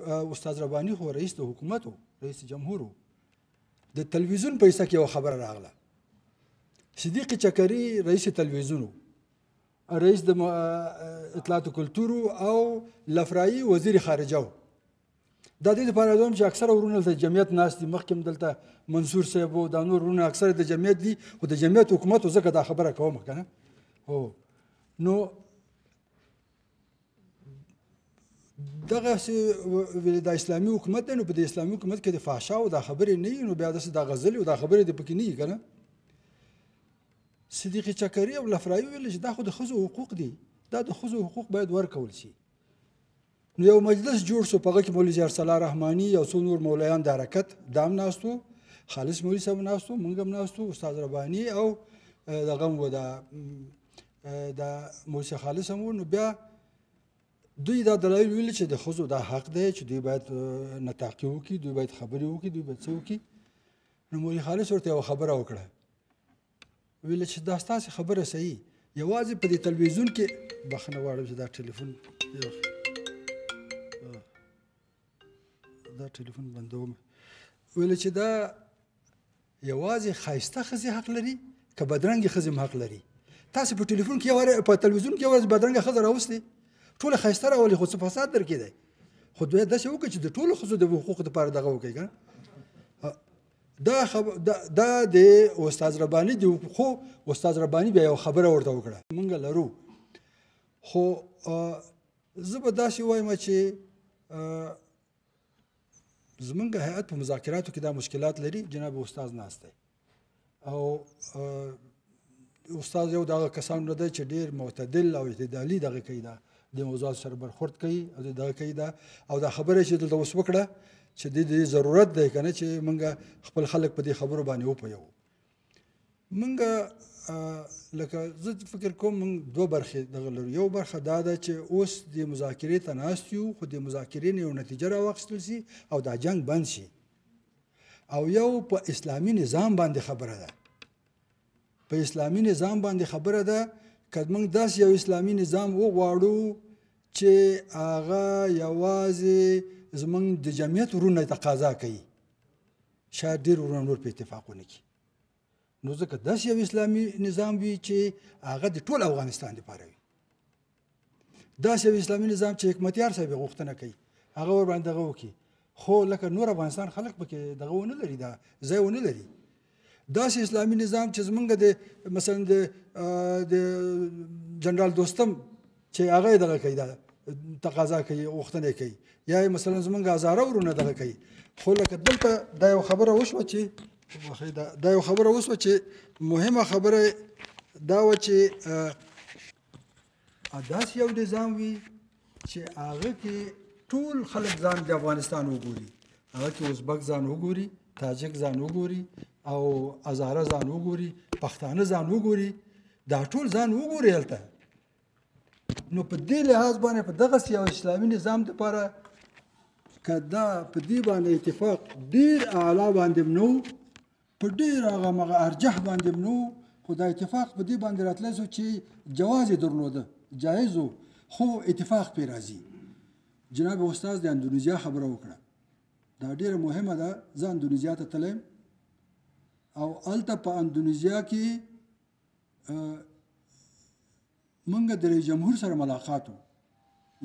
استاد رباني خو رئیس د حکومت و رئیس جمهور و د تلویزیون په حصه کې یو خبره راغله صدیق چکري رئیس تلویزیون و رئیس د اطلاعات او کلتور او لفرایي وزیر خارجه و د دې لپاره دوم چې اکثره ورونه د جمعیت ناس دي مخکې دلته منصور صاحب او دا نور ورونه اکثره د جمعیت دي او د جمعیت حکومت زکه دا خبره کوم کنه هو نو دغه ویل دا اسلامي حکومت دی نو په دې اسلامي حکومت کې د فحشا او دا خبرې نه نو بیا داسې دا غزلې او دا خبرې د پکې نه وي که نه صدیق چکري او لفرایي ویل چې دا خو د ښځو حقوق دي دا د ښځو حقوق باید ورکول شي نو یو مجلس جوړ شو په هغه کې مولوي زیار صلاح رحماني او څو نور مولایان د حرکت دام ناستو خالص مولوي صاحب ناستو موږ هم ناستو استاد رباني او دغه هم و د دا موسیقا خالص هم نو بیا دوی دا دلایل ویل چې د ښځو دا حق دی چې دوی باید نطاقي وکړي دوی باید خبرې وکړي دوی باید څه وکړي نو مولوي خالص ورته یوه خبره وکړه ویل چې دا ستاسې خبره صحیح یوازې په دې تلویزیون کې بخښنه غواړم چې دا ټلیفون دا ټلیفون بندوم ویل چې دا یوازې خایسته خزي حق لري که بدرنګ خزي حق لري تاسو په ټلیفون کې واره په تلویزیون کې واره بدرنګ خزه راوستي ټول خایسته راولي خو څه فساد درکې دی خو دوی داسې وکړي چې د ټولو خزو د حقوق لپاره دغه وکړي کنه دا خب... دا, دا د استاد ربانی دی خو استاد ربانی بیا یو خبره ورته وکړه مونږ لرو خو زه به داسې وایم چې زمونږ هیئت په مذاکراتو کې دا مشکلات لري جناب استاد ناست دی او استاد یو دغه کسان نه دی چې ډیر معتدل او اعتدالي دغه کوي دا د موضوعات سره برخورد کوي او دغه کوي دا او دا خبره چې دلته اوس وکړه چې د دې ضرورت دی کنه چې موږ خپل خلک په دې خبرو باندې وپویو مونږ لکه زه فکر کوم مونږ دوه برخې دغه لرو یو برخه دا ده چې اوس د مذاکرې ته ناست یو خو د مذاکرې نه یو نتیجه راواخیستل سي او دا جنگ بند شي او یو په اسلامي نظام باندې خبره ده په اسلامي نظام باندې خبره ده که موږ داسې یو اسلامي نظام وغواړو چې هغه یوازې زمونږ د جمعیت ورونه تقاضا کوي شاید ډیر ورونه نور په اتفاق ونه کی نو ځکه داس یو اسلامي نظام وی چې هغه د ټول افغانستان لپاره وي داس یو اسلامي نظام چې حکمتیار صاحب غوښتنه کوي هغه ور باندې غو کی خو لکه نور افغانستان خلک پکې دغه ونه لري دا ځای ونه لري داسې اسلامي نظام چې زمونږ د مثلا د د جنرال دوستم چې هغه دغه کوي دا تقاضا کوي غوښتنه کوي یا مثلا زمونږ هزاره ورونه دغه کوي خو لکه دلته دا یو خبره وشوه چې دا یو خبره وشوه چې مهمه خبره دا و چې او داسې یو نظام وي چې هغه کې ټول خلک ځان د افغانستان وګوري هغه کې ازبک ځان وګوري تاجک ځان وګوري او ازاره ځان وګوري پښتانه ځان وګوري دا ټول ځان وګوري هلته نو په دې لحاظ باندې په دغه یو اسلامي نظام لپاره که دا په دې باندې اتفاق ډیر اعلی باندې نو په ډېر هغه مغه ارجح باندې هم نه و، خو دا اتفاق په دې باندې راتلی سو چي جواز یې درلوده، جایز و، خو اتفاق پرې راځي. جناب استاد د اندونیزیا خبره وکړه، دا ډېره مهمه ده، زه اندونیزیا ته تللی یم او هلته په اندونیزیا کي مونږ د رئیس جمهور سره ملاقات وو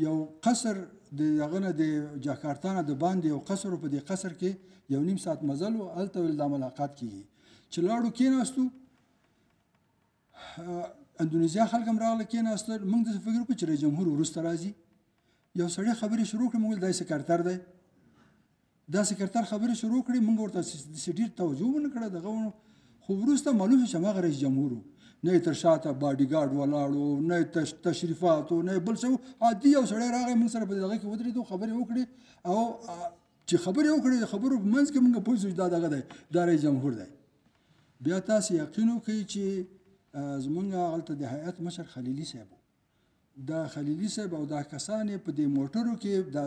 یو قصر د هغه نه د جاکارتا نه د باندې یو قصر په دې قصر کې یو نیم ساعت مزل او هلته ول دا ملاقات کیږي چې لاړو کېناستو اندونیزیا خلک هم راغله کېناستل موږ داسې فکر وکړو چې رئیس جمهور وروسته راځي یو سړی خبرې شروع کړې موږ دا سکرتر دی دا سکرتر خبرې شروع کړې موږ ورته څه ډېر توجه ونه کړه دغه ونه خو وروسته معلوم شو چې هماغه رئیس جمهور و نه یې تر شاته باډي ګارډ ولاړ و نه یې تشریفات و نه یې بل څه عادي یو سړی راغی موږ سره په دغه کې ودرېدو خبرې وکړې او چې خبرې وکړې د خبرو په منځ کې موږ پوه شو چې دا دغه دی دا رئیس جمهور دی بیا تاسو یقین وکړئ چې زمونږ هلته د هیئت مشر خلیلي صاحب دا خلیلی صاحب او دا کسان یې په دې موټرو کې دا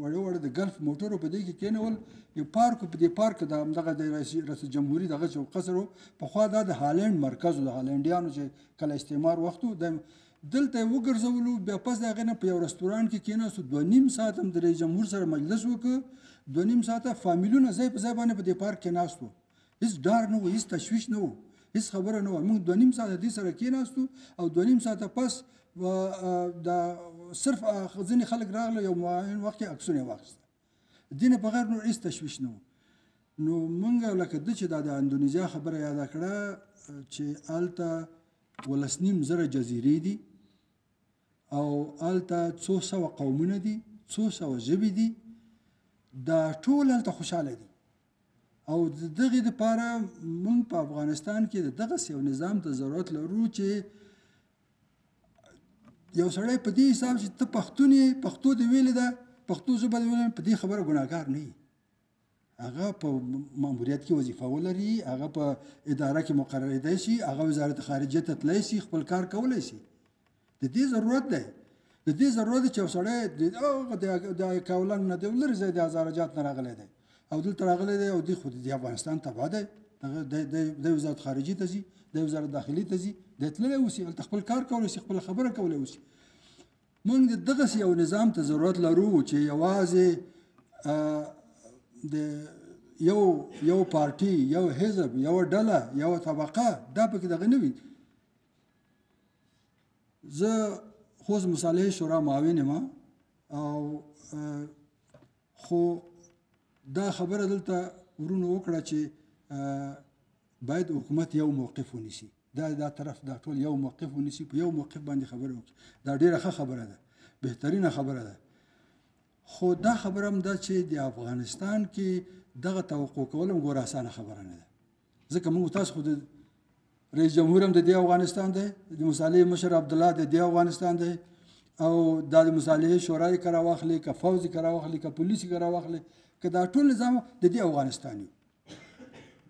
وړه وړه د ګلف موټرو په دې کې کېنول یو پارک په دې پارک دا دغه د رئیس جمهوریت دغه چې قصر و پخوا دا د هالند مرکز و د هالندیانو چې کله استعمار وخت و د دلته یې وګرځولو بیا پس د هغې نه په یو رستورانټ کې کېناستو دوه نیم ساعت هم د رئیس جمهور سره مجلس وکړ دوه نیم ساعته فامیلونه ځای په ځای باندې په دې پارک کې ناست وو هیڅ ډار نه و، هیڅ تشویش نه و، هیڅ خبره نه وه. موږ دوه نیم ساعته دې سره کېناستو او دوه نیم ساعته پس دا صرف ځینې خلک راغله یو معین وخت کې عکسونه واخیسته. دینه په غیر نور هیڅ تشویش نه و. نو مونږ لکه د چې دا د اندونیزیا خبره یاد کړه چې آلته ولس نیم زره جزیرې دي او هلته څو سوه قومونه دي څو سوه ژبې دي دا ټول هلته خوشاله دي او د دغه لپاره موږ په افغانستان کې دغه یو نظام ته ضرورت لرو چې یو سړی په دې حساب چې ته پښتون پښتو دې ویل ده پښتو ژبه دې ویل په دې خبره ګناګار نه هغه په ماموریت کې وظیفه ولري هغه په اداره کې مقرریدای شي هغه وزارت خارجه ته تللی شي خپل کار کولی شي د دې ضرورت دی د دې ضرورت دی چې یو سړی د کاولنګ نه دی لرې ځای د هزارجات نه راغلی دی او دلته راغلی دی او دی خو د افغانستان تباه دی هغه د وزارت خارجي ته ځي د وزارت داخلي ته ځي د تللی اوسي هلته خپل کار کولی شي خپله خبره کولی اوسي مونږ د دغسې یو نظام ته ضرورت لرو چې یوازې د یو یو پارټي یو حزب یو ډله یو طبقه دا پکې دغه نه وي زه خوځ مصالحې شورا معاون یم او خو دا خبره دلته ورونو وکړه چې باید حکومت یو موقف ونیسي دا دا طرف دا ټول یو موقف ونیسي په یو موقف باندې خبره وکړي دا ډیره ښه خبره ده بهترینه خبره ده خو دا خبره هم ده چې د افغانستان کې دغه توقع کول هم ګور اسانه خبره نه ده ځکه موږ تاسو خو د رئیس جمهور هم د افغانستان دی د مصالح مشر عبد الله د افغانستان دی او د مصالح شورای کرا واخلې ک فوج کرا واخلې ک پولیس کرا واخلې ک دا ټول نظام د دې افغانستان یو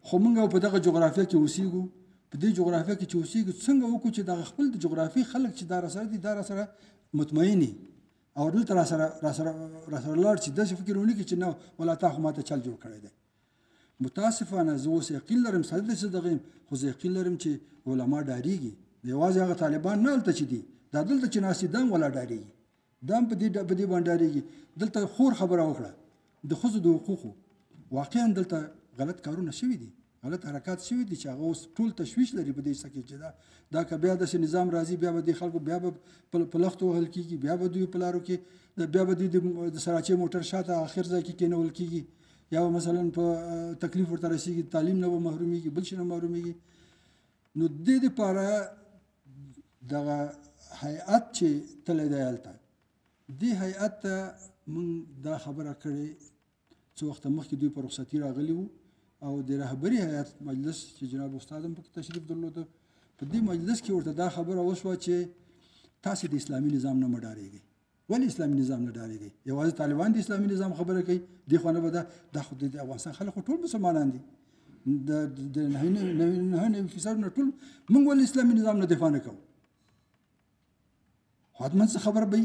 خو موږ په دغه جغرافیه کې اوسېږو په دې جغرافیه کې چې اوسېږو څنګه وکړو چې دغه خپل د جغرافي خلک چې دا راسره دي دا راسره مطمئن او دلته راسره راسره راسره لاړ شي داسې فکر ونه کړي چې نه ولا تا خو ماته چل جوړ کړی دی متاسفانه زه اوس یقین لرم سره د څه دغه خو زه یقین لرم چې علما ډاریږي یوازې هغه طالبان نه هلته چې دي دا دلته چې ناست دي دا هم ولا ډاریږي دا هم په دې په دې باندې ډارېږي دلته خور خبره وکړه د ښځو د حقوقو واقعا دلته غلط کارونه شوي دي غلط حرکات شوي دي چې هغه اوس ټول تشویش لري په دې څه کې چې دا دا که بیا داسې نظام راځي بیا به د خلکو بیا به په لښتو وهل کېږي بیا به دوی په لارو کې د بیا به دوی د سراچې موټر شاته آخر ځای کې کېنول کېږي یا به مثلا په تکلیف ورته رسېږي تعلیم نه به محرومېږي بل شي نه محرومېږي نو د دې دپاره دغه هیئت چې تللی دی هلته دې هیئت ته موږ دا خبره کړې څو وخت مخکې دوی په رخصتي راغلي وو او د رهبري هیئت مجلس چې جناب استاد هم پکې تشریف درلود په دې مجلس کې ورته دا خبره وشوه چې تاسو د اسلامي نظام نه مډارېږئ ولی اسلامي نظام نه ډاریږي یوازې طالبان د اسلامي نظام خبره کوي دی خو نه بده د خو د افغانستان خلک ټول مسلمانان دي د د نه نه نه فیصد نه ټول موږ ول اسلامي نظام نه دفاع نه کوو حتما څه خبر به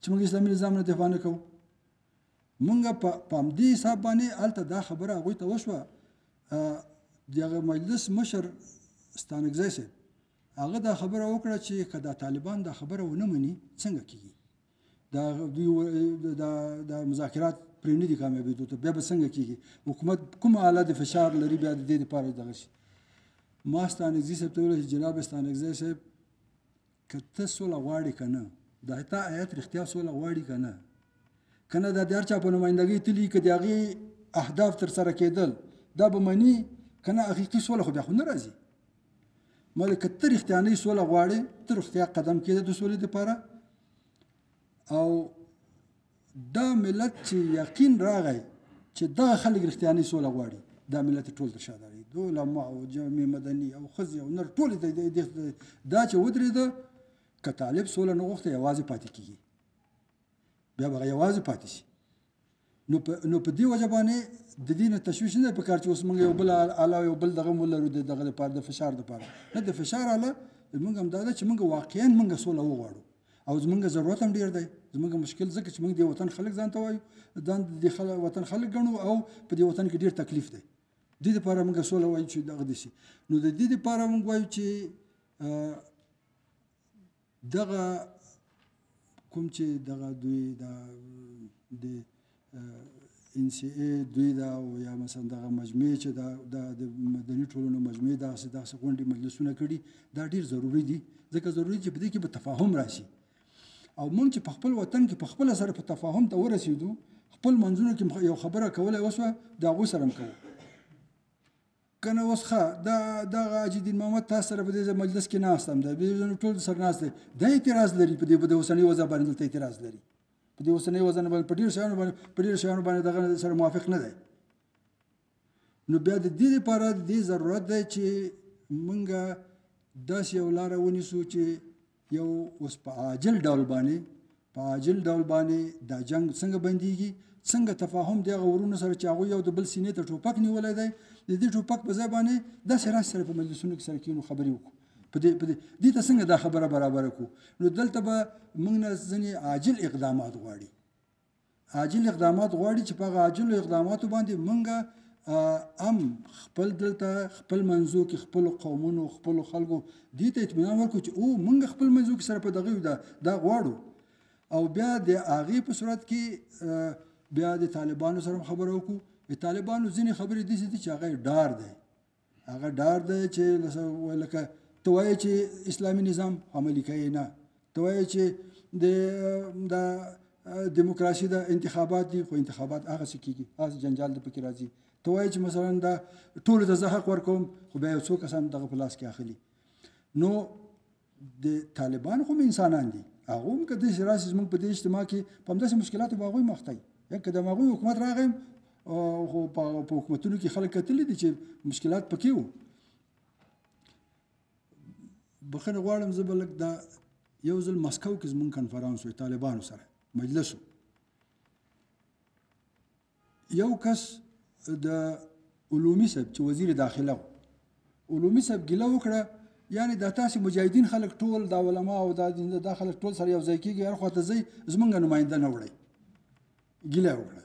چې موږ اسلامي نظام نه دفاع نه کوو موږ په پام دې حساب باندې الته دا خبره هغه ته وشوه دغه مجلس مشر ستانګزی صاحب هغه دا خبره وکړه چې که دا طالبان دا خبره ونه مني څنګه کیږي دا دوی دا دا مذاکرات پرې نه دي کامیابېدو ته بیا به څنګه کیږي حکومت کومه اله د فشار لري بیا د دې لپاره دغه شي ما ستانکزي صاحب ته ویل چې جناب ستانکزی صاحب که ته سوله غواړې که نه دا تا آیت رښتیا سوله غواړي که نه که نه دا د هر چا په نمایندګۍ تلي که د هغې اهداف ترسره کېدل دا به مني که نه حقیقي سوله خو بیا خو نه راځي مګر که ته رښتیانۍ سوله غواړې ته رښتیا قدم کېږده د سولې دپاره او دا ملت چې یقین راغی چې دغه خلک رښتیانۍ سوله غواړي دا ملت ټول تر شا داړي د علما او جامع مدني او ښځې او نر ټول دا چې ودرېده که طالب سوله نه غوښته یوازې پاتې کېږي بیا به هغه یوازې پاتې شي نو په نو په دې وجه باندې د دې نه تشویش نه پکار چې اوس موږ یو بل اله یو بل دغه ولرو د دغه لپاره د فشار لپاره نه د فشار اله موږ هم دا ده چې موږ واقعیا موږ سوله وغواړو او زمونږ ضرورت هم ډیر دی زمونږ مشکل ځکه چې موږ د وطن خلک ځان ته وایو ځان د خلک وطن خلک ګڼو او په دې وطن کې ډیر تکلیف دی د دې لپاره موږ سوله وایو چې دغه دي شي نو د دې لپاره موږ وایو چې دغه کوم چې دغه دوی دا د ان سي ای دوی دا او یا مثلا دغه مجمع چې دا د مدني ټولنو مجمع دا سي داسې غونډې مجلسونه کړي دا ډیر ضروری دي ځکه ضروری چې په دې کې به تفاهم راشي او مونږ چې په خپل وطن کې په خپل سره په تفاهم ته ورسېدو خپل منځونو کې یو خبره کوله اوس دا غو سره کوو کنه اوس ښه دا دغه حاجي دین محمد تاسو سره په دې مجلس کې ناست هم ده به زنه ټول سره ناست دي د اعتراض لري په دې په دې اوسنۍ وضع باندې دلته اعتراض لري په دې اوسنۍ وضع باندې په ډیر شانو باندې په ډیر شانو باندې دغه سره موافق نه دی نو بیا د دې لپاره د دې ضرورت دی چې مونږه داسې یو لار ونیسو چې یو اوس په عاجل ډول باندې په عاجل ډول باندې دا جنگ څنګه بنديږي څنګه تفاهم دی غورونو سره چې هغه یو د بل سینې ته ټوپک نیولای دی د دې ټوپک په ځای باندې د سره سره په مجلسونو کې سره کینو خبرې وکړو په دې په دې دې ته څنګه دا خبره برابر کو نو دلته به موږ نه ځنې عاجل اقدامات غواړي عاجل اقدامات غواړي چې په هغه عاجلو اقداماتو باندې مونږ ام خپل دلته خپل منځو کې خپل قومونو خپل خلکو دې ته اطمینان ورکړو چې او مونږ خپل منځو کې سره په دغه دا دا غواړو او بیا د هغې په صورت کې بیا د طالبانو سره خبرو وکړو د طالبانو ځینې خبرې داسې دي چې هغه ډار دی هغه ډار دی چې لکه ته وایې چې اسلامي نظام عملي کوي نه ته وایې چې د د دیموکراسي د انتخابات دي خو انتخابات هغه څه کیږي هغه جنجال د پکې راځي ته وایې چې مثلا دا ټول ته زه حق ورکوم خو بیا یو څو کسان دغه په لاس کې اخلي نو د طالبان خو انسانان دي هغه هم که داسې راسي زموږ په دې اجتماع کې په همداسې مشکلاتو به هغوی مخ کوي که د هغوی حکومت راغی خو په حکومتونو کې خلک کتلي دي چې مشکلات پکې وو بخښنه غواړم زه به لږ دا یو ځل مسکو کې زموږ کنفرانس و طالبانو سره مجلس و یو کس د علومي صاحب چې وزیر داخله و علومي صاحب ګیله وکړه یعنی دا تاسو مجاهدین خلک ټول دا علما او دا دین دا خلک ټول سره یو ځای کیږي هر خواته ځي زمونږ نماینده نه وړي ګیله وکړه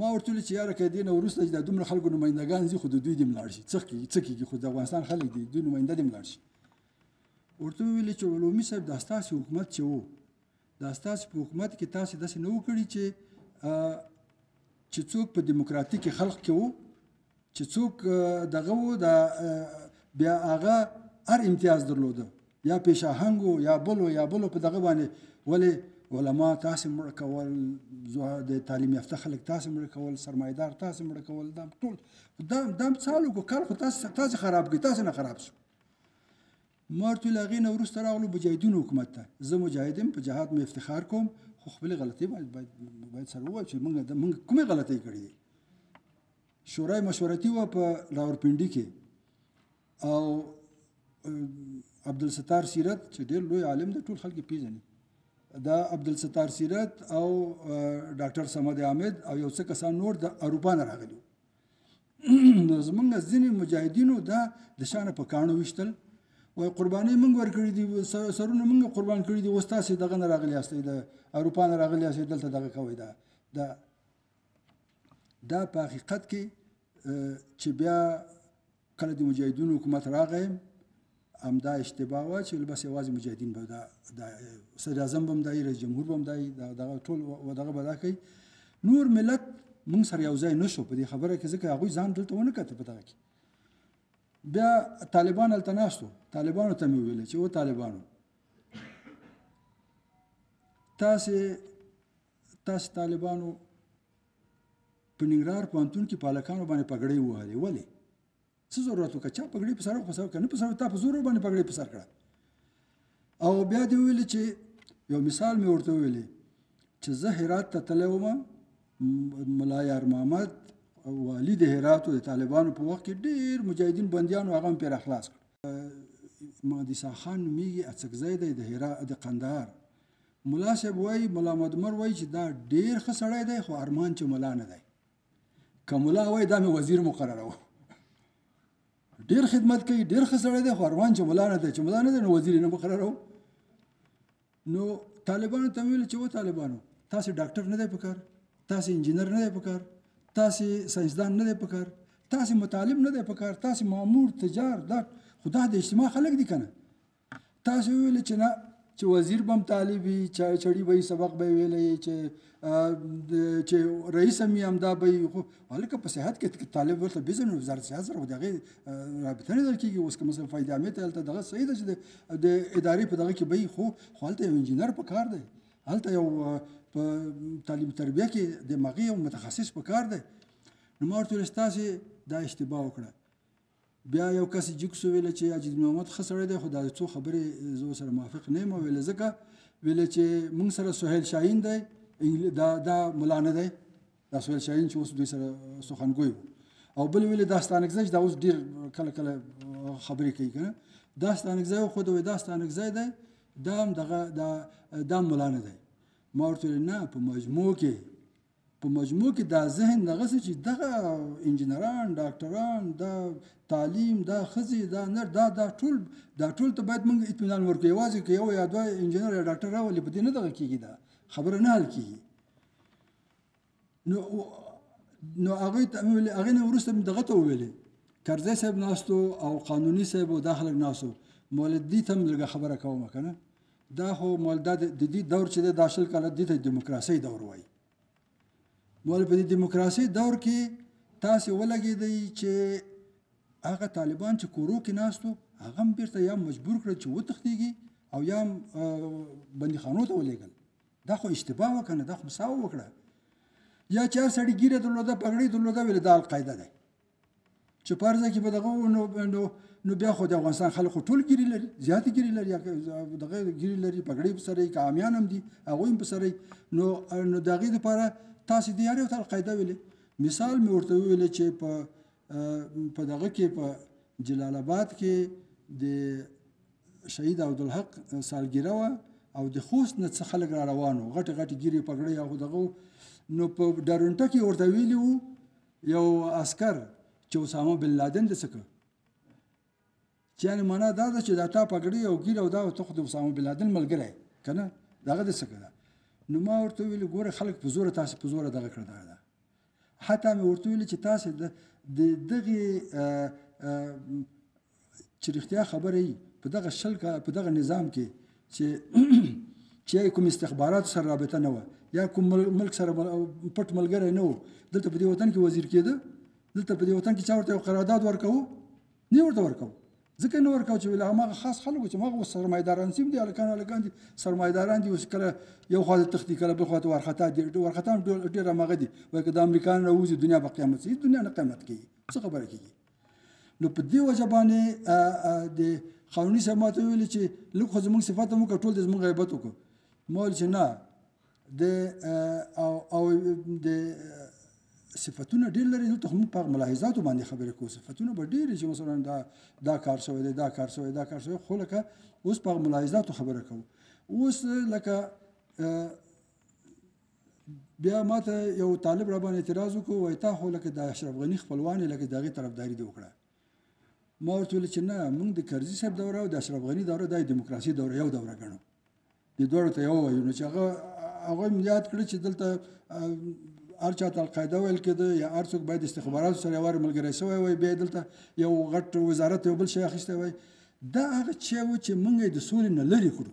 ما ورته چې یاره کې دین ورسته چې د دومره خلکو نمایندګان زی خو د دوی د ملاړ شي څه کیږي څه کیږي خو د افغانستان خلک دي دوی نماینده د ملاړ شي ورته ویل چې علومي صاحب د اساس حکومت چې وو دا ستاسو په حکومت کې تاسو داسې نه وکړي چې چې څوک په دیموکراتیک خلق کې وو چې څوک دغه وو دا بیا هغه هر امتیاز درلوده یا پیشه هنګو یا بلو یا بلو په دغه باندې ولې علما تاسو مړ کول د تعلیم یافته خلک تاسو مړ کول سرمایدار تاسو مړ کول دا ټول دا دا څالو کو کار خو تاسو تاسو خراب کی تاسو نه خراب شو مارت ویل هغې نه وروسته راغلو مجاهدینو حکومت ته زه مجاهد یم په جهاد مې افتخار کوم خو خپلې غلطۍ باید باید باید سره ووایو چې موږ د موږ کومې غلطۍ کړې دي شورای مشورتي وه په راورپنډي کې او عبدالستار سیرت چې ډېر لوی عالم دی ټول خلک یې پېژني دا عبدالستار سیرت او ډاکټر صمد حامد او یو څه کسان نور د اروپا نه راغلي نو زمونږ ځینې مجاهدینو دا د شانه په کانو وشتل وای قرباني مونږ ورکړي دي سرونه مونږ قربان کړي دي اوس تاسو دغه نه راغلي یاست د اروپا نه راغلي یاست دلته دغه کوي دا دا دا په حقیقت کې چې بیا کله د مجاهدینو حکومت راغی همدا اشتباه وه چې بس یوازې مجاهدین به دا دا صدر اعظم بم دای رئیس جمهور بم دای دا دغه ټول و دغه بدا کوي نور ملت موږ سره یو ځای نشو په دې خبره کې ځکه هغه ځان دلته ونه کته په دغه کې بیا طالبان التناستو طالبانو ته مې ویل چې و طالبانو تاسو تاسو طالبانو په ننګرهار پوهنتون کې پالکانو باندې پګړې وهلې ولې څه ضرورت وکړه چا پګړې په سر او په سر کنه په سر تا په زور باندې پګړې په سر کړه او بیا دی ویل چې یو مثال مې ورته ویلې چې زه هرات ته تللی وم ملا یار محمد والی د هرات او د طالبانو په وخت کې ډیر مجاهدین بندیان او هغه پیر اخلاص کړ مهدي ساخان نومیږي اڅکزی دی د هرات د قندهار ملا صاحب وای ملا مدمر وای چې دا ډیر خسړی دی خو ارمان چې ملا نه دی که ملا وای دا مې وزیر مقرروه ډیر خدمت کوي ډیر ښه سړی دی خو ارمان چې ملا نه دی چې ملا نه دی نو وزیر نه مقرروه نو طالبانو ته ویل چې و طالبانو تاسو ډاکټر نه دی پکار تاسو انجینر نه دی پکار تاسو ساينسدان نه دی پکار تاسو متعلم نه دی پکار تاسو مامور تجار دا خدا د اجتماع خلک دي کنه تاسو ویل چې نه چې وزیر بم طالب وي چې چړي به سبق به ویلې چې چې رئیس هم هم دا به خو هلکه په صحت کې طالب ورته بزن وزارت صحت سره دغه رابطه نه درکېږي اوس کوم څه فائدې امې ته هلته دغه صحیح ده چې د ادارې په دغه کې به خو خو هلته یو انجینر په کار دی هلته یو په تعلیم تربیه کې دماغي یو متخصص په کار دی نو ما ورته ویل ستاسې دا اشتباه وکړه بیا یو کس جکس ویل چې اجید محمد ښه سړی دی خو دا څو خبرې زه ورسره موافق نه یم ویل ځکه ویل چې موږ سره سهیل شاهین دی دا دا ملا نه دی دا سهیل شاهین چې اوس دوی سره سخنګوی او بل ویل دا ستانکزی چې دا اوس ډېر کله کله خبرې کوي که نه دا ستانکزی خو دوی دا ستانکزی دی دا هم دغه دا دا ملا نه دی ما ورته نه په مجموع کې په مجموع کې دا ذهن دغسې چې دغه انجینران ډاکټران دا تعلیم دا ښځې دا نر دا دا ټول دا ټول ته باید موږ اطمینان ورکړو یوازې که یو یا دوه انجینر یا ډاکټر راولي په دې نه دغه کېږي دا خبره نه حل کېږي نو نو هغه ته ویل هغه نه ورسته دغه ته ویل کرزی صاحب ناستو او قانوني صاحب او داخله ناسو مولدی تم لګه خبره کوم کنه دا خو مول دا د دې دور چې دا شل کاله د دیموکراسي دور وای مول په دې دیموکراسي دور کې تاسو ولګې دی چې هغه طالبان چې کورو کې ناستو هغه بیرته یا مجبور کړ چې وتښتیږي او یا بندیخانو ته ولېږل دا خو اشتباه وکنه دا خو مساو وکړه یا چې هر سړي ګیره درلوده پګړې درلوده ویل دا القاعده ده چې په ارزه کې به دغه نو نو نو بیا خو د افغانستان خلک خو ټول ګیري لري زیات ګیري لري دغه ګیري لري پګړې په سره کې عامیان هم دي هغه هم په سره نو نو دغه لپاره تاسو د یاري تل قاعده ویلې مثال مې ورته ویل چې په په دغه کې په جلال آباد کې د شهید عبدالحق سالګیره وه او د خوست نه څه خلک را روانو غټې غټې ګیرې پګړې هغه دغه نو په ډارونټه کې ورته ویلي وو یو عسکر چې اسامه بن لادن د څه کړ چې یعنې معنا دا ده چې دا تا پګړې او ګیره او دا ته خو د اسامه بن لادن ملګری که نه د هغه د څه کړه نو ما ورته وویل ګوره خلک په زوره تاسې په زوره دغه کړه دغه ده حتی مې ورته وویل چې تاسې د دغې چې رښتیا خبره یي په دغه شل کال په دغه نظام کې چې چې کوم استخبارات سره رابطه نه و یا کوم ملک سره پټ ملګری نه و دلته په دې وطن کې وزیر کېده دلته په دې وطن کې چا ورته قرارداد ورکاو نه ورته ورکاو ځکه نه ورکاو چې ویل هغه خاص خلکو چې هغه سرمایداران سیم دي الکان الکان دي سرمایداران دي اوس کله یو خواته تختی کله بل خواته ورخطا دي ورخطا ډېر مغه دي وایي که د امریکا نه وځي دنیا به قیامت شي دنیا نه قیامت کوي څه خبره کوي نو په دې وجه باندې د قانوني صاحب ماته ویل چې لږ خو زمونږ صفات مو کټول د زمونږ غیبت وکړو مول چې نه د او او د صفاتونه ډېر لري دلته هم په ملاحظاتو باندې خبرې کوو صفاتونه به ډېر چې مثلا دا دا کار شوی دی دا کار شوی دا کار شوی خو لکه اوس په ملاحظاتو خبره کوو اوس لکه بیا ماته یو طالب را باندې اعتراض وکړو وای تا خو لکه د اشرف غنی خپلوان لکه دغه طرفداري دی وکړه ما ورته ویل چې نه موږ د کرزي صاحب دوره او د اشرف غنی دوره د دیموکراسي دوره یو دوره ګڼو د دوړو ته یو وایو نو چې هغه هغه یاد کړی چې دلته هر چاته القاعده ویل کېده یا هر څوک باید استخباراتو سره یوار ملګری سوی وای بیا دلته یو غټ وزارت یو بل شی اخیستی وای دا هغه چې و چې موږ د سولې نه لرې کړو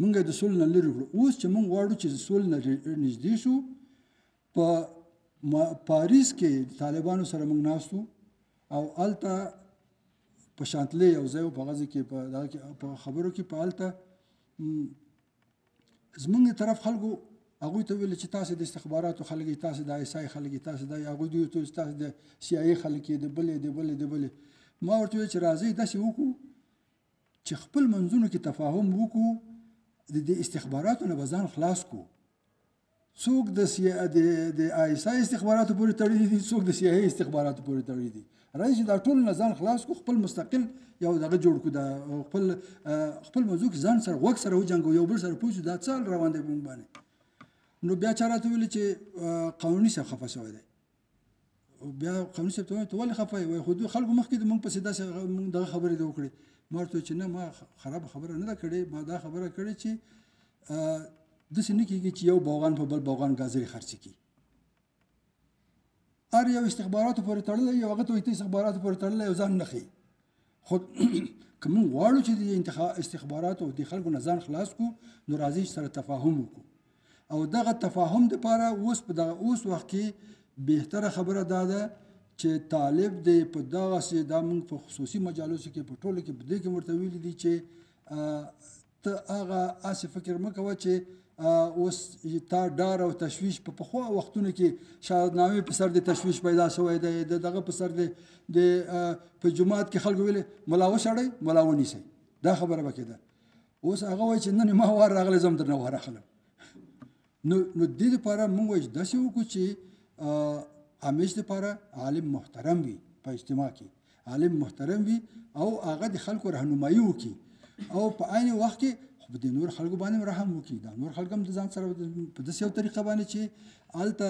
مونږ یې د سولې نه لرې کړو اوس چې مونږ غواړو چې د سولې نه نږدې شو په پاریس کې طالبانو سره مونږ ناستو او هلته په شانتلې یو ځای په غزه کې په دغه کې په خبرو کې په هلته زمونږ طرف خلکو هغوی ته ویل چې تاسو د استخباراتو خلک یې تاسو د ایس آی خلک یې تاسو د هغوی دوی ته تاسو د سی آی خلک یې د بلې د بلې د بلې ما ورته ویل چې راځئ داسې وکړو چې خپل منځونو کې تفاهم وکړو د دې استخباراتو نه ځان خلاص کو څوک د سی د د آی اس آی استخباراتو پورې تړلي دي څوک د سی آی استخباراتو پورې تړلي دي راځي دا ټول نه ځان خلاص کو خپل مستقل یو دغه جوړ کو دا خپل خپل موضوع ځان سره وک سره وجنګو یو بل سره پوښتنه دا څل روان دی مونږ باندې نو بیا چاراته ویل چې قانوني څخه خفه شوی دی او بیا قانون صاحب ته ته ولې خفه وای خو دوی خلکو مخکې د مونږ پسې داسې مونږ دغه خبرې دی وکړي ما ورته چې نه ما خراب خبره نه ده کړې ما دا خبره کړې چې داسې نه کېږي چې یو باغان په بل باغان ګازرې خرڅ کړي هر یو استخباراتو پورې تړلی یو هغه ته وایي ته استخباراتو پورې تړلی یو ځان نه ښیي خو که موږ غواړو چې د استخباراتو او د خلکو نه ځان خلاص کو نو راځي سره تفاهم وکړو او دغه تفاهم لپاره اوس په دغه اوس وخت کې بهتره خبره دا ده چې طالب دې په دغه سي د موږ په خصوصي مجالسو کې په ټولو کې بده کې مرته ویل دي چې ته هغه اسې فکر مه کوه چې اوس تا ډار او تشویش په پخوا وختونو کې شاهدنامې په سر د تشویش پیدا شوی دی د دغه په سر دی د په جماعت کې خلکو ویلې ملا وشړی ملا ونیسئ دا خبره به کېده اوس هغه وایي چې نن ما وار راغلی زم درنه وار اخلم نو نو دې لپاره موږ وایي داسې وکړو چې همیش لپاره عالم محترم وي په اجتماع کې عالم محترم وي او هغه د خلکو راهنمایي وکړي او په عین وخت کې خو د نور خلکو باندې رحم وکړي دا نور خلک هم د ځان سره په داسې یو طریقه باندې چې هلته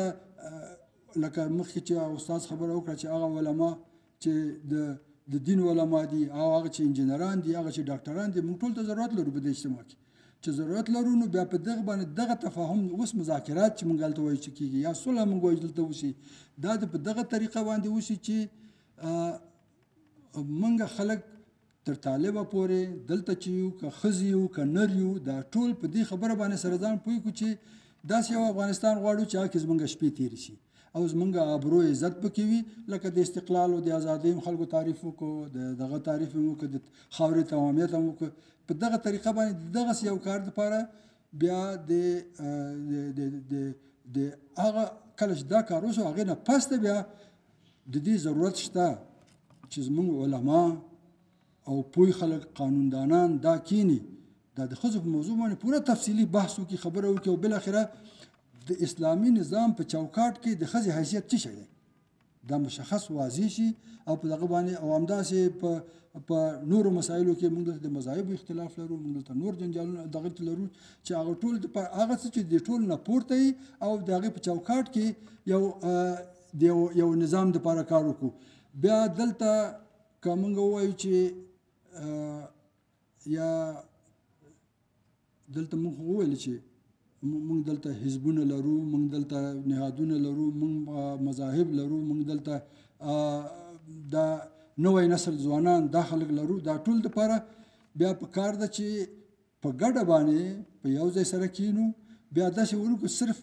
لکه مخکې چې استاد خبره وکړه چې هغه علما چې د د دین علما دي او هغه چې انجنیران دي هغه چې ډاکټران دي موږ ټول ته ضرورت لرو په دې اجتماع کې چې ضرورت لرو نو بیا په دغه باندې دغه تفاهم اوس مذاکرات چې موږ هلته وایو چې کېږي یا صلح موږ وایو دلته وشي دا د په دغه طریقه باندې وشي چې موږ خلک تر طالبه پورې دلته چې یو که ښځې یو که نر یو دا ټول په دې خبره باندې سره ځان پوه کړو چې داسې یو افغانستان غواړو چې هکې زمونږ شپې تیرې شي او زمونږ ابرو عزت پکې وي لکه د استقلال او د ازادۍ هم خلکو تعریف وکړو د دغه تعریف هم وکړو د خاورې تمامیت هم وکړو په دغه طریقه باندې دغسې یو کار دپاره بیا د د هغه کله چې دا کار وشو هغې نه پس ته بیا د دې ضرورت شته چې زموږ علما او پوی خلک قانوندانان دا کینی دا د خزو په موضوع باندې پوره تفصیلی بحث وکړي خبره وکړي او بل اخره د اسلامی نظام په چوکاټ کې د خزې حیثیت څه شي دا مشخص واضح شي او په دغه باندې او همداسې په په نورو مسایلو کې موږ د مذاهب اختلاف لرو موږ ته نور جنجالونه دغه لرو چې هغه ټول د هغه څه چې د ټول نه پورته او دغه په چوکاټ کې یو د یو نظام لپاره کار وکړو بیا دلته که موږ ووایو چې یا دلته موږ وویل چې موږ دلته حزبونه لرو موږ دلته نهادونه لرو موږ مذاهب لرو موږ دلته دا نوې نسل ځوانان دا خلک لرو دا ټول لپاره بیا په کار ده چې په ګډه باندې په یو ځای سره کینو بیا داسې ورکو صرف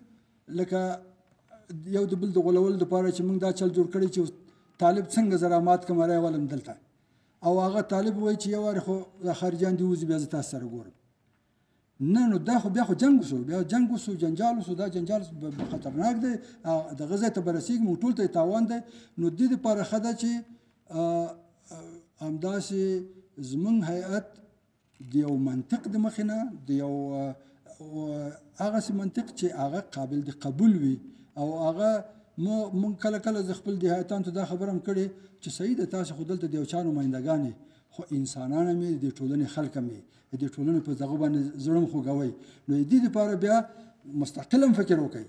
لکه یو د بل د غولولو لپاره چې موږ دا چل جوړ کړی چې طالب څنګه زرا مات کوم رای ولم دلته او هغه طالب وایي چې یو وار خو خارجان دی وځي بیا زه تاسو سره ګورم نه نو دا خو بیا خو جنگ وسو بیا جنگ وسو جنجال وسو دا جنجال خطرناک دی د غزې ته برسېږي موږ ټول ته تاوان دی نو د دې لپاره ښه ده چې همداسې زمونږ هیئت د یو منطق د مخې نه د یو هغسې منطق چې هغه قابل د قبول وي او هغه مونږ کله کله زه خپل دهایتان ته دا خبره هم کړې چې صحیح ده تاسو خو دلته د یو چا نمایندګان خو انسانان هم د ټولنې خلک هم د ټولنې په دغه باندې زړه هم خوږوئ نو د دې لپاره بیا مستقل هم فکر وکړئ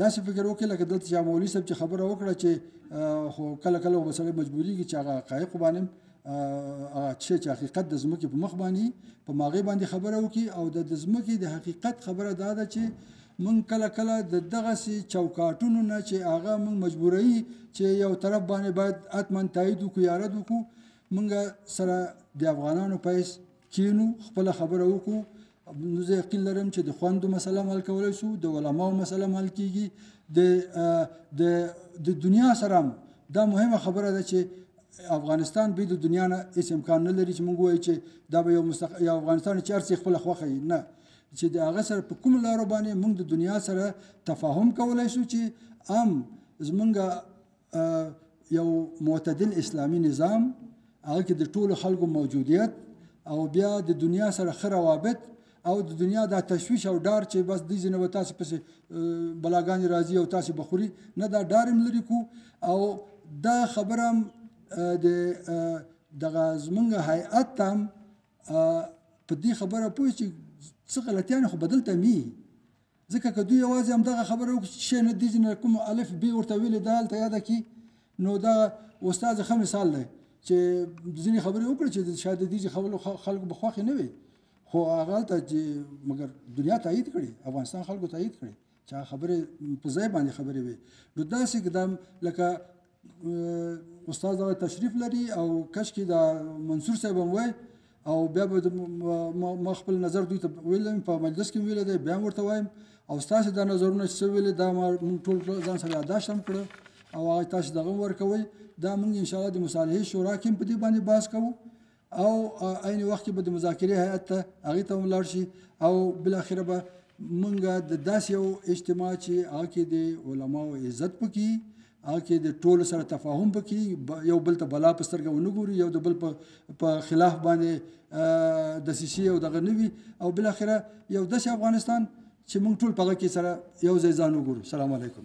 داسې فکر وکړئ لکه دلته چې مولوي صاحب چې خبره وکړه چې خو کله کله به سړی مجبورېږي چې هغه حقایقو باندې هغه څه چې حقیقت د ځمکې په مخ باندې په ماغې باندې خبره وکړي او د ځمکې د حقیقت خبره دا ده چې مونږ کله کله د دغه سي چوکاټونو نه چې هغه مونږ مجبورایي چې یو طرف باندې باید اتمن تایید وکړو یا رد وکړو مونږ سره د افغانانو پیس کینو خپل خبره وکړو نو زه یقین لرم چې د خوندو مسله مال کولای شو د علماو مسله مال کیږي د د د دنیا سره دا مهمه خبره ده چې افغانستان به د دنیا نه هیڅ امکان نه لري چې موږ وایو چې دا به یو مستق... یو افغانستان چې هر څه خپل خوخه نه چې د هغه سره په کوم لارو باندې موږ د دنیا سره تفاهم کولای شو چې ام زمونږ یو معتدل اسلامي نظام هغه کې د ټولو خلکو موجودیت او بیا د دنیا سره ښه روابط او د دنیا دا تشویش او ډار چې بس دې ځنه تاسو پسې بلاګان راځي او تاسو بخوري نه دا ډار هم لري کو او دا خبره هم د دغه زمونږ هیئت تام په دې خبره پوه چې څه غلطیان خو بدلته می ځکه که دوی یوازې همدغه خبره وکړي چې شی نه دیزی نه کوم الف بی ورته ویلې ده هلته یاده کړي نو دا استاد ښه مثال دی چې ځینې خبرې وکړي چې شاید د دې خبرو خلکو به خوښې نه وي خو هغه هلته چې مګر دنیا تایید کړي افغانستان خلکو تایید کړي چې خبرې په ځای باندې خبرې وي نو داسې اقدام لکه استاد هغه تشریف لري او کشکې دا منصور صاحب هم وای او بیا به ما خپل نظر دوی ته ویلم په مجلس کې ویل دی بیا ورته وایم او ستاسو دا نظرونه چې ویل دا ما ټول ځان سره یادداشت هم کړو او هغه تاسو دغه ورکوي دا موږ ان شاء الله د مصالحې شورا کې په دې باندې باس کوو او عین وخت کې به د مذاکرې هیئت ته هغې ته هم لاړ شي او بالاخره به مونږ د داسې یو اجتماع چې هغه کې د علماو عزت پکې هغه کې د ټولو سره تفاهم پکې یو بل ته بلا په سترګه ونه ګوري یو د بل په خلاف باندې د سیسی او دغه نوي او بل اخره یو داسې افغانستان چې مونږ ټول په هغه کې سره یو ځای ځان وګورو سلام علیکم